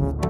you.